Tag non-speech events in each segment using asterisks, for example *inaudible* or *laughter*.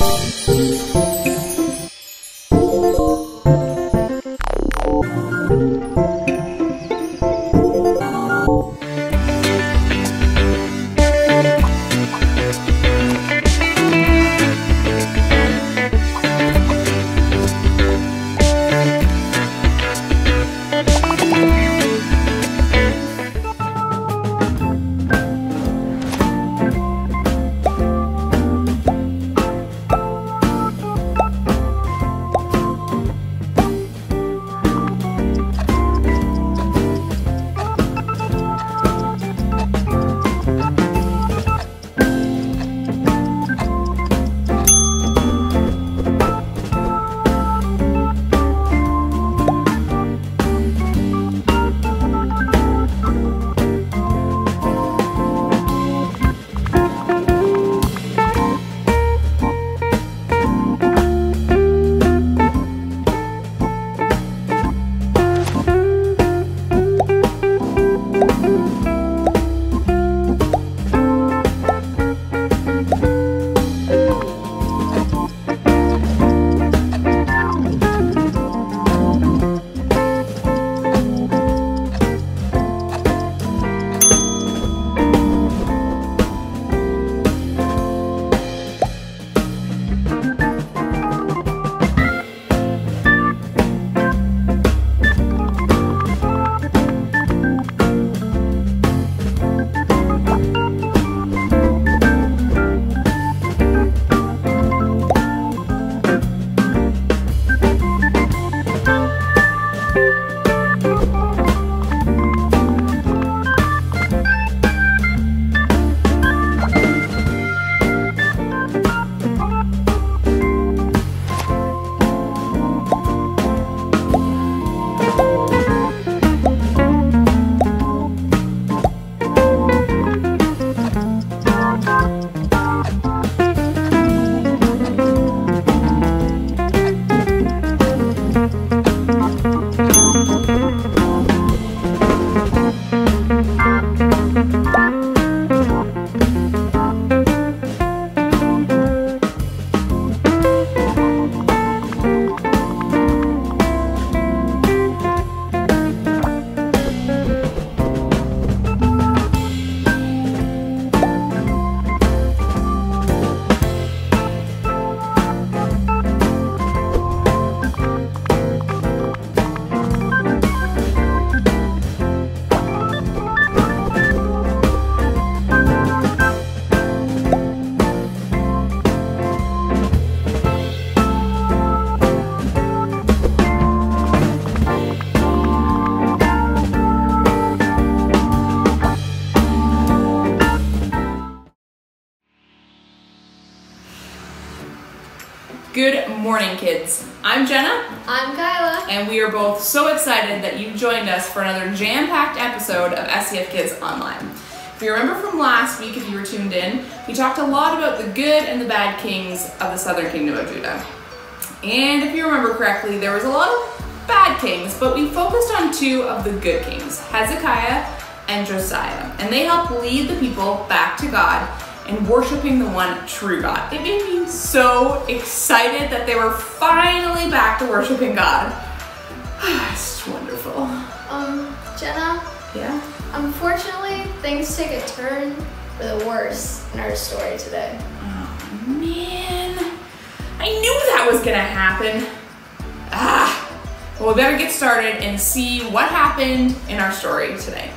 Good morning, kids. I'm Jenna, I'm Kyla. and we are both so excited that you joined us for another jam packed episode of SCF Kids Online. If you remember from last week, if you were tuned in, we talked a lot about the good and the bad kings of the southern kingdom of Judah. And if you remember correctly, there was a lot of bad kings, but we focused on two of the good kings, Hezekiah and Josiah. And they helped lead the people back to God and worshiping the one true God. It made me so excited that they were finally back to worshiping God. *sighs* it's just wonderful. Um, Jenna, Yeah? unfortunately, things take a turn for the worse in our story today. Oh man, I knew that was gonna happen. Ah, well, we better get started and see what happened in our story today.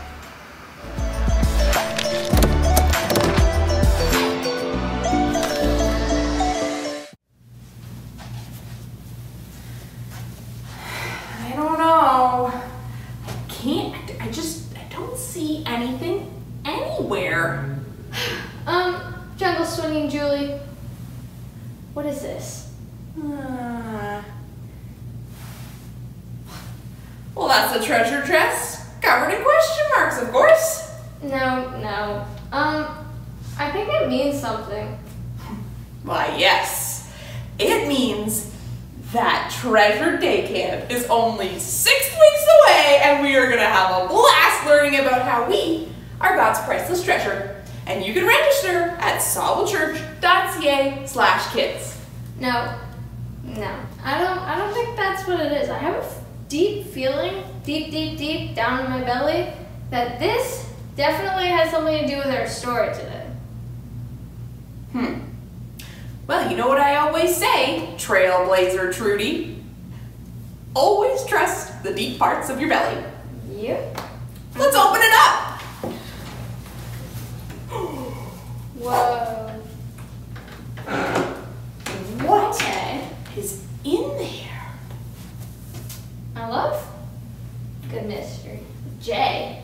No, no, I don't. I don't think that's what it is. I have a f- deep feeling, deep, deep, deep down in my belly, that this definitely has something to do with our story today. Hmm. Well, you know what I always say, Trailblazer Trudy. Always trust the deep parts of your belly. Yep. Let's open it up. Whoa. *gasps* *gasps* *laughs* Okay. is in there? I love good mystery. J.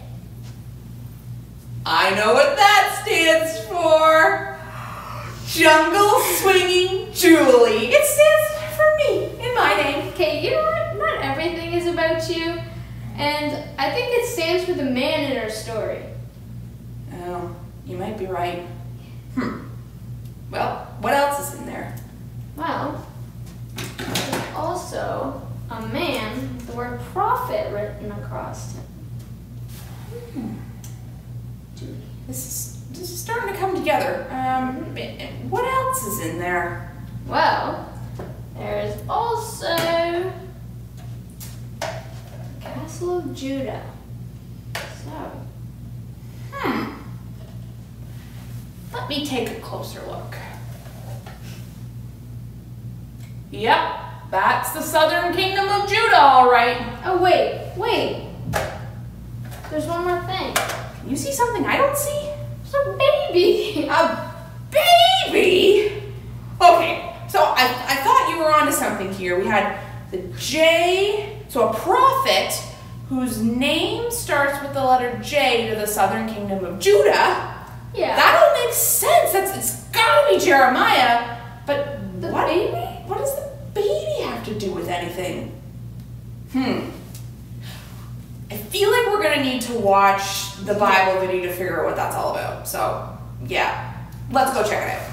I know what that stands for. Jungle Swinging Julie. It stands for me in my name. Okay, you know what? Not everything is about you. And I think it stands for the man in our story. Oh, you might be right. Hmm. Well, what else is in there? Well, there's also a man with the word prophet written across him. This is, this is starting to come together. Um, what else is in there? Well, there's also Castle of Judah. So, Hmm. Let me take a closer look. Yep, that's the southern kingdom of Judah, all right. oh wait, wait. There's one more thing. Can you see something I don't see? There's a baby. A baby? Okay, so I, I thought you were onto something here. We had the J, so a prophet whose name starts with the letter J to the southern kingdom of Judah. Yeah. That all makes sense. That's it's gotta be Jeremiah. But The what baby? What does the baby have to do with anything? Hmm. I feel like we're gonna need to watch the Bible video to figure out what that's all about. So yeah, let's go check it out.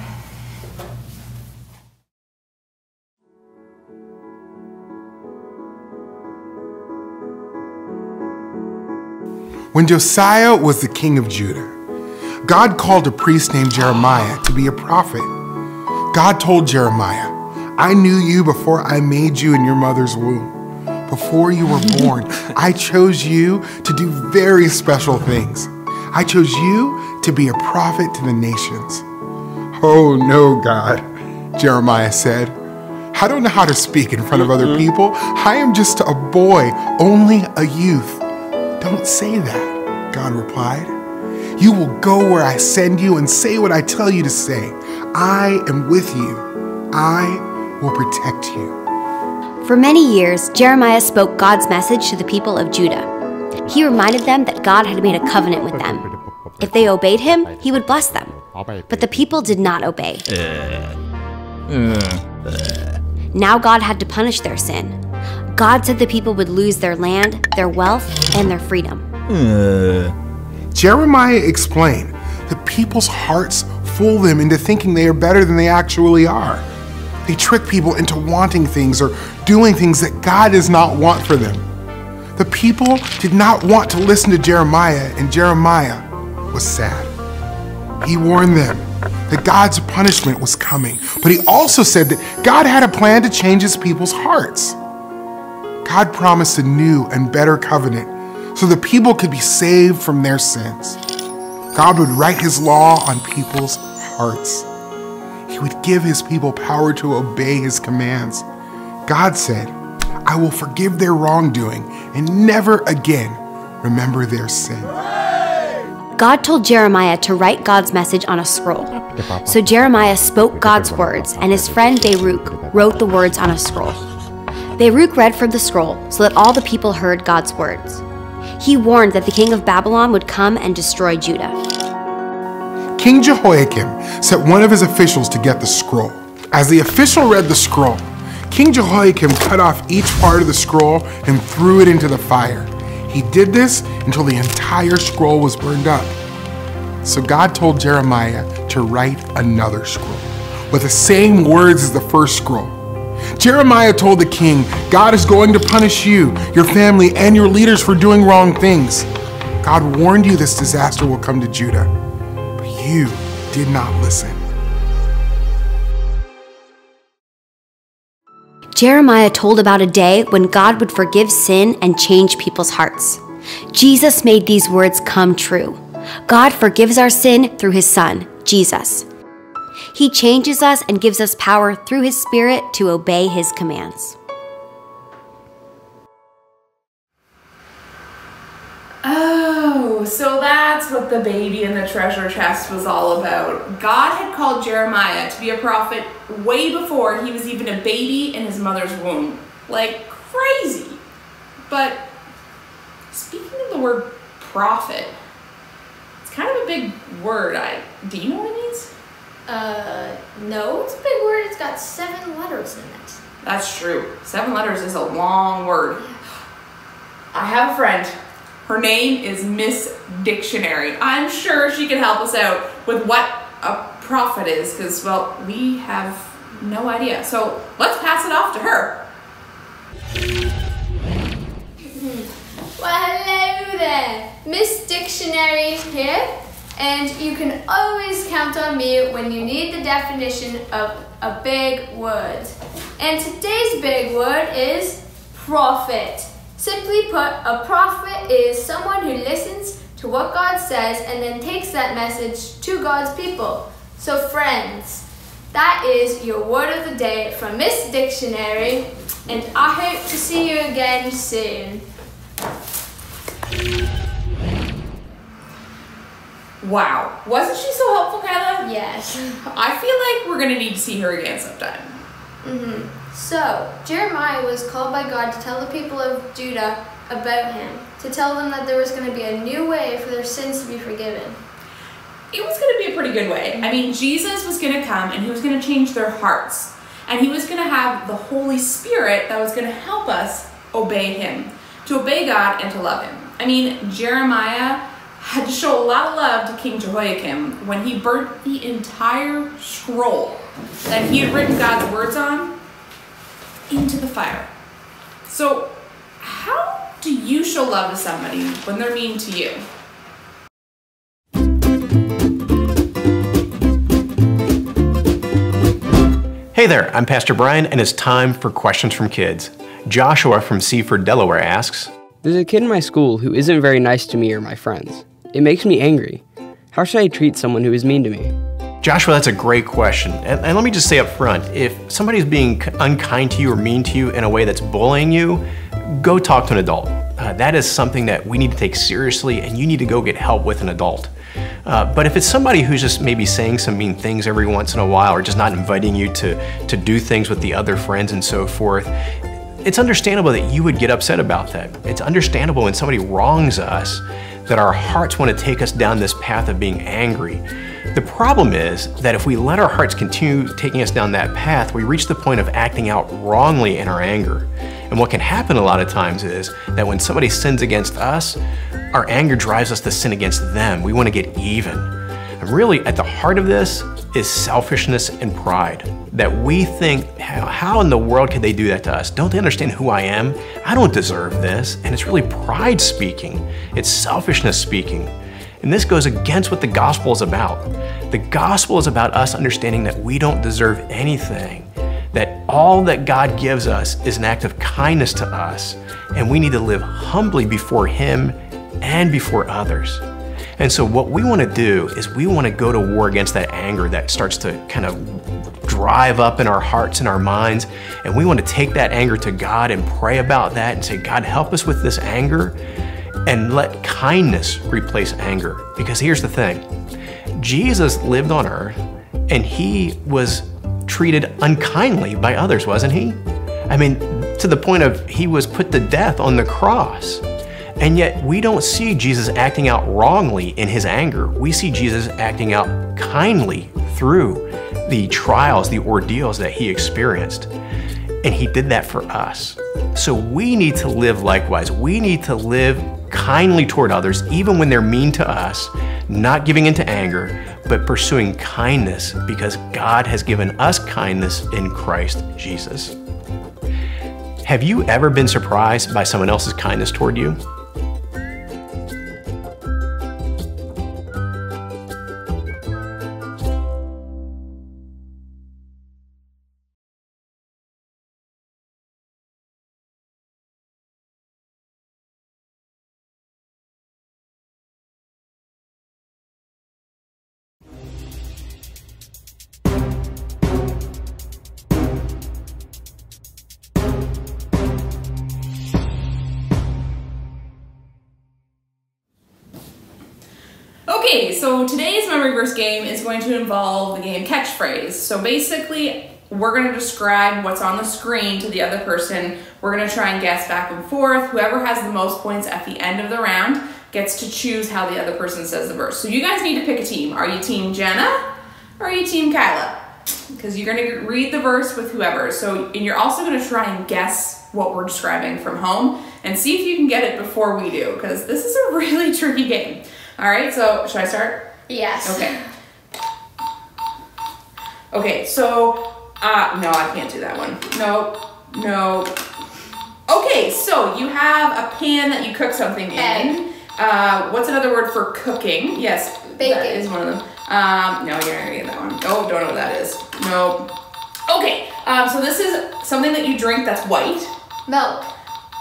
When Josiah was the king of Judah, God called a priest named Jeremiah to be a prophet. God told Jeremiah, I knew you before I made you in your mother's womb. Before you were born, *laughs* I chose you to do very special things. I chose you to be a prophet to the nations. Oh, no, God, Jeremiah said. I don't know how to speak in front of other people. I am just a boy, only a youth. Don't say that, God replied. You will go where I send you and say what I tell you to say. I am with you. I will protect you. For many years, Jeremiah spoke God's message to the people of Judah. He reminded them that God had made a covenant with them. If they obeyed him, he would bless them. But the people did not obey. Now God had to punish their sin. God said the people would lose their land, their wealth, and their freedom. Jeremiah explained that people's hearts fool them into thinking they are better than they actually are. They trick people into wanting things or doing things that God does not want for them. The people did not want to listen to Jeremiah, and Jeremiah was sad. He warned them that God's punishment was coming, but he also said that God had a plan to change his people's hearts. God promised a new and better covenant so the people could be saved from their sins. God would write his law on people's hearts. He would give his people power to obey his commands. God said, I will forgive their wrongdoing and never again remember their sin. God told Jeremiah to write God's message on a scroll. So Jeremiah spoke God's words, and his friend Baruch wrote the words on a scroll. Baruch read from the scroll so that all the people heard God's words. He warned that the king of Babylon would come and destroy Judah. King Jehoiakim sent one of his officials to get the scroll. As the official read the scroll, King Jehoiakim cut off each part of the scroll and threw it into the fire. He did this until the entire scroll was burned up. So God told Jeremiah to write another scroll with the same words as the first scroll. Jeremiah told the king, God is going to punish you, your family, and your leaders for doing wrong things. God warned you this disaster will come to Judah, you did not listen. Jeremiah told about a day when God would forgive sin and change people's hearts. Jesus made these words come true. God forgives our sin through his Son, Jesus. He changes us and gives us power through his Spirit to obey his commands. Oh, so that's what the baby in the treasure chest was all about. God had called Jeremiah to be a prophet way before he was even a baby in his mother's womb. Like crazy. But speaking of the word prophet, it's kind of a big word. I do you know what it means? Uh, no, it's a big word. It's got seven letters in it. That's true. Seven letters is a long word. I have a friend. Her name is Miss Dictionary. I'm sure she can help us out with what a prophet is, because, well, we have no idea. So let's pass it off to her. Well, hello there. Miss Dictionary here, and you can always count on me when you need the definition of a big word. And today's big word is prophet. Simply put, a prophet is someone who listens to what God says and then takes that message to God's people. So, friends, that is your word of the day from Miss Dictionary, and I hope to see you again soon. Wow. Wasn't she so helpful, Kyla? Yes. I feel like we're going to need to see her again sometime. hmm So, Jeremiah was called by God to tell the people of Judah about him, to tell them that there was going to be a new way for their sins to be forgiven. It was going to be a pretty good way. I mean, Jesus was going to come and he was going to change their hearts. And he was going to have the Holy Spirit that was going to help us obey him, to obey God and to love him. I mean, Jeremiah had to show a lot of love to King Jehoiakim when he burnt the entire scroll that he had written God's words on into the fire. So, how do you show love to somebody when they're mean to you? Hey there, I'm Pastor Brian, and it's time for questions from kids. Joshua from Seaford, Delaware asks There's a kid in my school who isn't very nice to me or my friends. It makes me angry. How should I treat someone who is mean to me? Joshua, that's a great question. And, and let me just say up front if somebody's being unkind to you or mean to you in a way that's bullying you, go talk to an adult. Uh, that is something that we need to take seriously, and you need to go get help with an adult. Uh, but if it's somebody who's just maybe saying some mean things every once in a while, or just not inviting you to, to do things with the other friends and so forth, it's understandable that you would get upset about that. It's understandable when somebody wrongs us that our hearts want to take us down this path of being angry. The problem is that if we let our hearts continue taking us down that path, we reach the point of acting out wrongly in our anger. And what can happen a lot of times is that when somebody sins against us, our anger drives us to sin against them. We want to get even. And really, at the heart of this is selfishness and pride. That we think, how, in the world could they do that to us? Don't they understand who I am? I don't deserve this. And it's really pride speaking, it's selfishness speaking. And this goes against what the gospel is about. The gospel is about us understanding that we don't deserve anything, that all that God gives us is an act of kindness to us, and we need to live humbly before Him and before others. And so, what we want to do is we want to go to war against that anger that starts to kind of drive up in our hearts and our minds. And we want to take that anger to God and pray about that and say, God, help us with this anger and let kindness replace anger. Because here's the thing Jesus lived on earth and he was treated unkindly by others, wasn't he? I mean, to the point of he was put to death on the cross. And yet, we don't see Jesus acting out wrongly in his anger. We see Jesus acting out kindly through the trials, the ordeals that he experienced. And he did that for us. So we need to live likewise. We need to live kindly toward others, even when they're mean to us, not giving into anger, but pursuing kindness because God has given us kindness in Christ Jesus. Have you ever been surprised by someone else's kindness toward you? So today's memory verse game is going to involve the game catchphrase. So basically, we're going to describe what's on the screen to the other person. We're going to try and guess back and forth. Whoever has the most points at the end of the round gets to choose how the other person says the verse. So you guys need to pick a team. Are you team Jenna or are you team Kyla? Because you're going to read the verse with whoever. So and you're also going to try and guess what we're describing from home and see if you can get it before we do because this is a *laughs* really tricky game. All right, so should I start? Yes. Okay. Okay, so, uh, no, I can't do that one. No, no. Okay, so you have a pan that you cook something in. Uh, what's another word for cooking? Yes, Baking. that is one of them. Um, no, you're not gonna get that one. Oh, don't know what that is. No. Okay, um, so this is something that you drink that's white. Milk.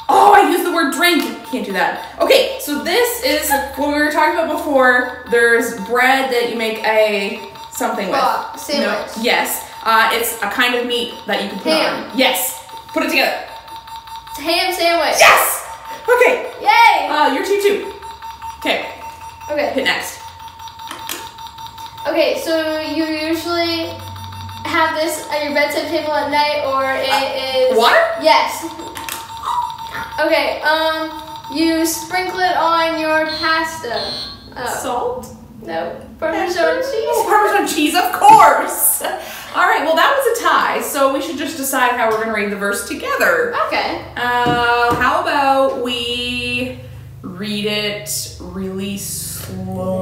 Oh, I used the word drink. Can't do that. Okay, so this is what we were talking about before. There's bread that you make a something with. Well, sandwich. No, yes. Uh, it's a kind of meat that you can put Ham. on. Yes. Put it together. Ham sandwich. Yes. Okay. Yay. Uh, you're two two. Okay. okay. Hit next. Okay, so you usually have this at your bedside table at night, or it is water? Yes. Okay. Um, you sprinkle it on your pasta. Oh, Salt. no, Parmesan cheese. Oh, Parmesan cheese, of course. *laughs* All right. Well, that was a tie. So we should just decide how we're gonna read the verse together. Okay. Uh, how about we read it really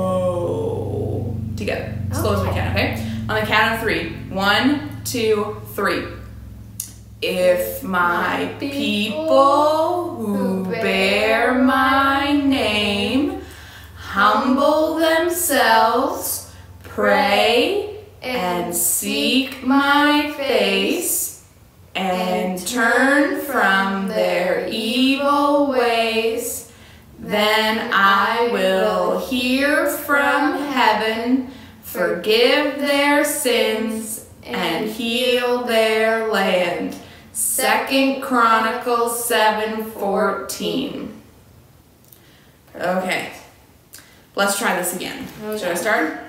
slow together? Slow as we can, okay? On the count of three. One, two, three. If my people who bear my name humble themselves, pray, and seek my face, and turn from their evil ways, then I will hear from heaven, forgive their sins, and heal their land. Second Chronicles 7:14. Okay. Let's try this again. Should I start?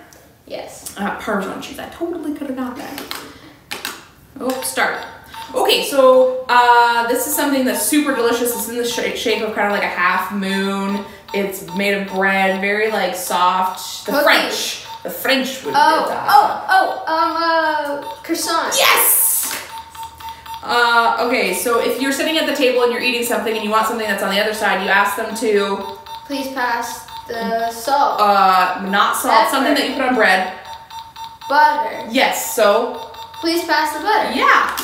Yes. uh, Parmesan cheese. I totally could have got that. Oh, start. Okay, so uh, this is something that's super delicious. It's in the sh- shape of kind of like a half moon. It's made of bread, very like soft. The. French, the French would. Oh, oh, oh, um, uh, croissant. Yes. Uh, okay, so if you're sitting at the table and you're eating something and you want something that's on the other side, you ask them to Please pass the salt, uh, not salt, Pepper. something that you put on bread. butter. Yes. So Please pass the butter. yeah.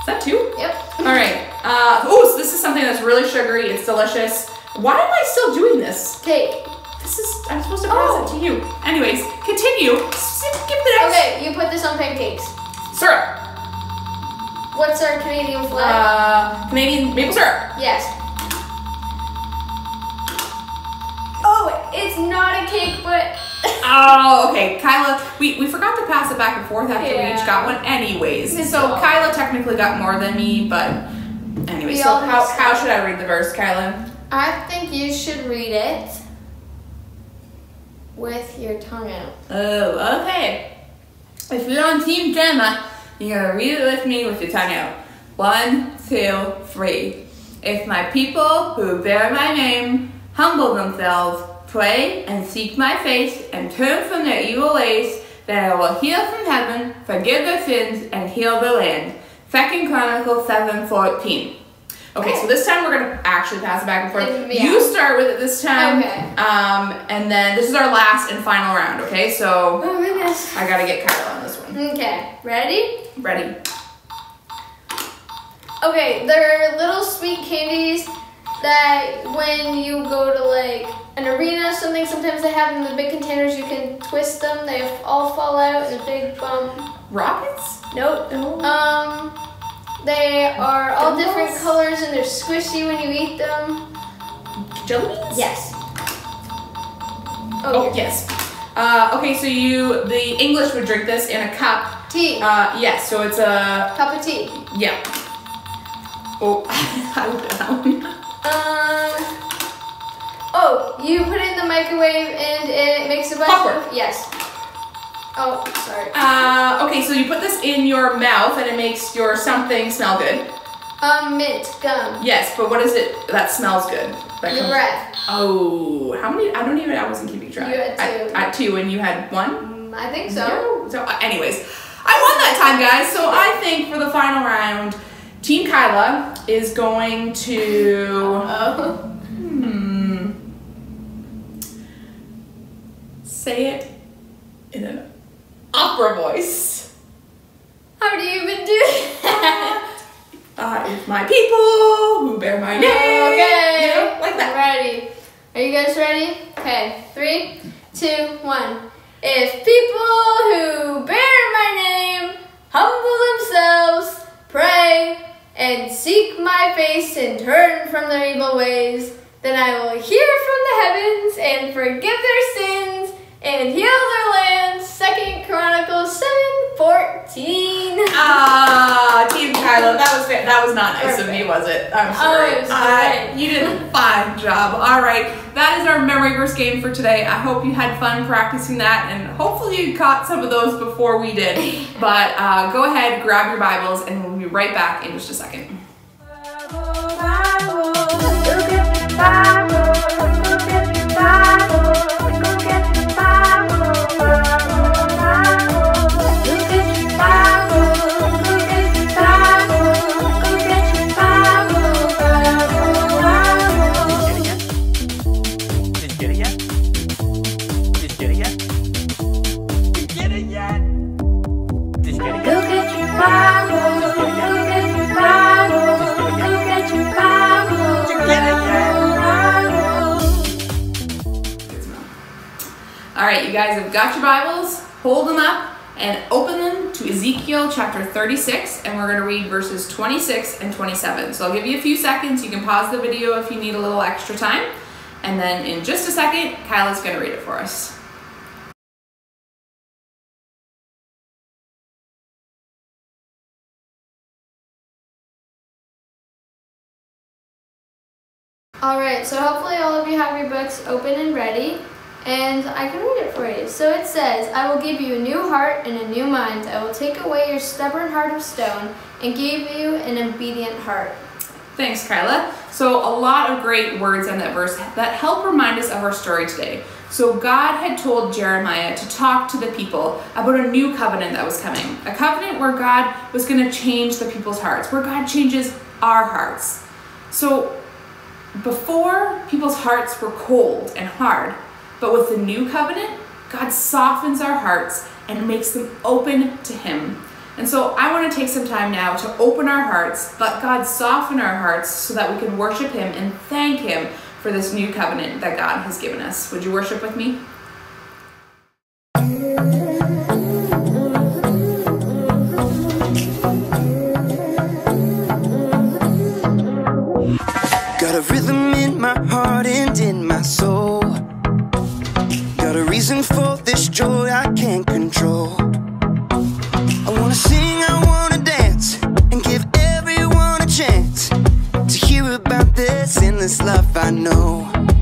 Is that two? Yep. *laughs* All right. Uh, oh, so this is something that's really sugary. It's delicious. Why am I still doing this? Cake. This is I'm supposed to pass Oh. it to you. Anyways, continue. Skip the next. Okay, you put this on pancakes. Syrup. What's our Canadian flag? Uh, Canadian maple syrup. yes. Oh, it's not a cake, but *laughs* Oh, okay. Kyla, we, we forgot to pass it back and forth after we each got one anyways. Good so. Kyla technically got more than me, but anyway, We so how, how should I read the verse, Kyla? I think you should read it with your tongue out. Oh, okay. If you're on Team Jenna, you gotta read it with me with your tongue out. One, two, three. If my people who bear my name humble themselves, pray and seek my face, and turn from their evil ways, then I will heal from heaven, forgive their sins, and heal the land. Second Chronicles 7 14. Okay, so this time we're gonna actually pass it back and forth. Yeah. You start with it this time. Okay. Um, and then this is our last and final round, okay? So Oh my gosh. I gotta get Kyle on this one. Okay, ready? Ready? Okay, there are little sweet candies that when you go to like an arena or something, sometimes they have in the big containers. You can twist them; they all fall out in a big bump. Rockets? Nope. Um, they are all different colors and they're squishy when you eat them. Jelly beans? Yes. Oh, here. yes. Uh, okay, so you, the English would drink this in a cup. Tea. Uh, yes, so it's a, Cup of tea. yeah. Oh, *laughs* I would that one. Um, Oh, you put it in the microwave and it makes a bunch Popcorn. of yes. Oh, sorry. Uh, okay, so you put this in your mouth and it makes your something smell good. Um, mint gum. Yes, but what is it that smells good? That Your comes- breath. Oh, how many? I don't even. I wasn't keeping track. You had two. I, I had two, and you had one. Mm, I think so. Zero? So, uh, anyways, I won that time, guys. So I think for the final round, Team Kyla is going to. Oh. Hmm. Say it in an opera voice. How do you even do that? *laughs* Uh, if my people who bear my name. okay. You know, like that. Ready. Are you guys ready? Okay. Three, two, one. If people who bear my name humble themselves, pray, and seek my face and turn from their evil ways, then I will hear from the heavens and forgive their sins and heal their land. Second Chronicles 7 14. Ah, Team Kyla, that was that was not nice of me, was it? I'm Oh, sorry. it was I- you did a fine job. All right, that is our memory verse game for today. I hope you had fun practicing that, and hopefully you caught some of those before we did. *laughs* But uh, go ahead, grab your Bibles, and we'll be right back in just a second. Did got your Bibles. Hold them up and open them to Ezekiel chapter 36, and we're going to read verses 26 and 27. So I'll give you a few seconds. You can pause the video if you need a little extra time. And then in just a second, Kyla's going to read it for us. Alright, so hopefully all of you have your books open and ready, and I can read it for you. So it says, I will give you a new heart and a new mind. I will take away your stubborn heart of stone and give you an obedient heart. Thanks, Kyla. So, a lot of great words in that verse that help remind us of our story today. So, God had told Jeremiah to talk to the people about a new covenant that was coming. A covenant where God was going to change the people's hearts, where God changes our hearts. So, before people's hearts were cold and hard, but with the new covenant, God softens our hearts and makes them open to Him. And so I want to take some time now to open our hearts, let God soften our hearts so that we can worship Him and thank Him for this new covenant that God has given us. Would you worship with me? Got a rhythm in my heart and in my soul. Reason for this joy I can't control. I wanna sing, I wanna dance, and give everyone a chance to hear about this endless love I know.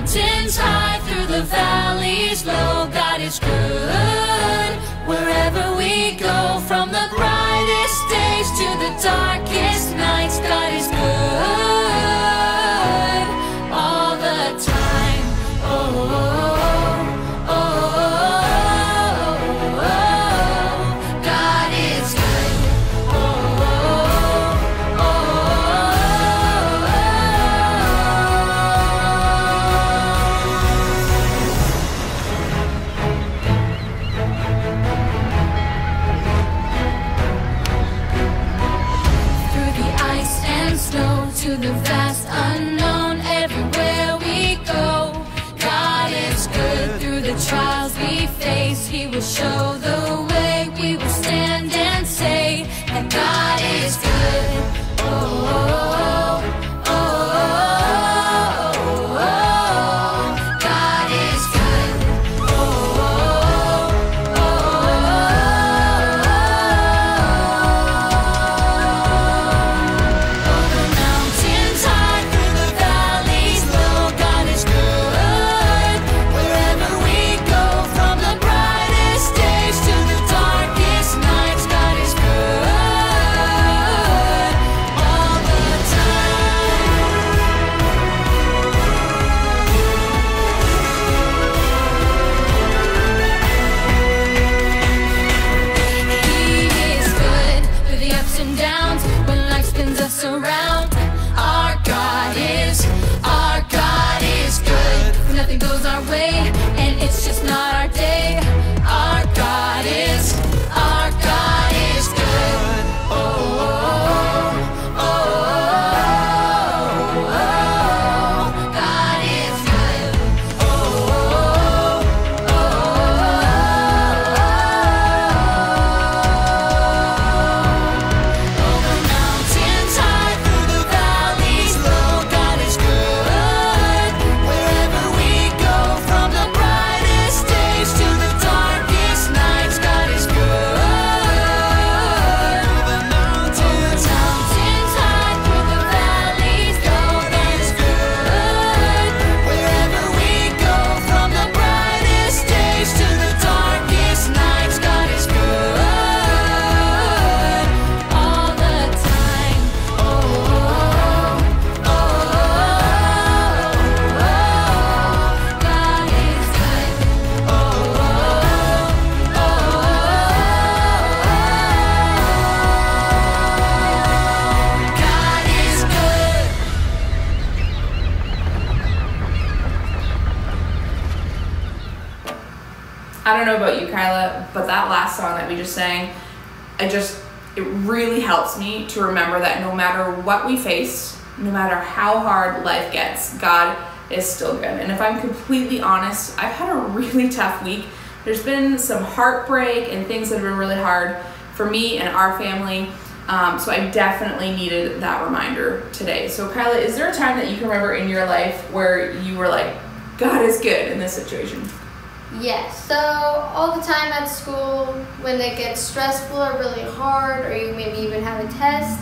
mountains high, through the valleys low, God is good. Wherever we go, from the brightest days to the darkest nights, God is good. I don't know about you, Kyla, but that last song that we just sang, I just, it really helps me to remember that no matter what we face, no matter how hard life gets, God is still good. And if I'm completely honest, I've had a *laughs* really tough week. There's been some heartbreak and things that have been really hard for me and our family. Um, so I definitely needed that reminder today. So Kyla, is there a time that you can remember in your life where you were like, God is good in this situation? Yes. So all the time at school, when it gets stressful or really hard, or you maybe even have a test,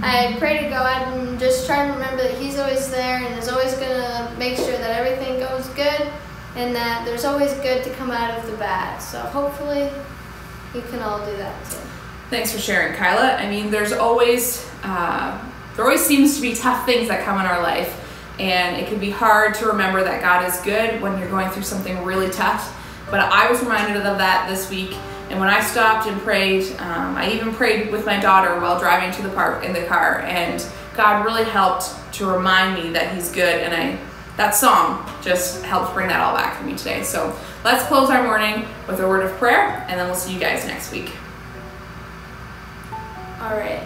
I pray to God and just try and remember that He's always there and is always gonna make sure that everything goes good, and that there's always good to come out of the bad. So hopefully, you can all do that too. Thanks for sharing, Kyla. I mean, there's always uh, there always seems to be tough things that come in our life, and it can be hard to remember that God is good when you're going through something really tough. But I was reminded of that this week, and when I stopped and prayed, um, I even prayed with my daughter while driving to the park in the car, and God really helped to remind me that He's good, and I that song just helped bring that all back for me today. So let's close our morning with a word of prayer, and then we'll see you guys next week. All right.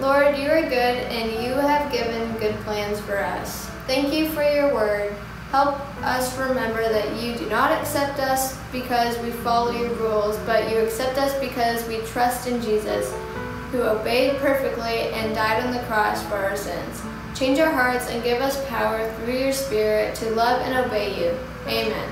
Lord, you are good, and you have given good plans for us. Thank you for your word. Help us remember that you do not accept us because we follow your rules, but you accept us because we trust in Jesus, who obeyed perfectly and died on the cross for our sins. Change our hearts and give us power through your Spirit to love and obey you. Amen.